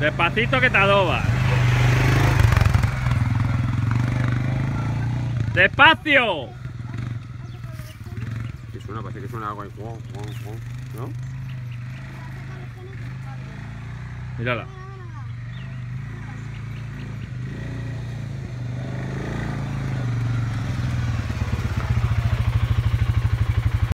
Despacito que te adoba. ¡Despacio! Que suena, parece que suena algo ahí. ¿No? Mírala.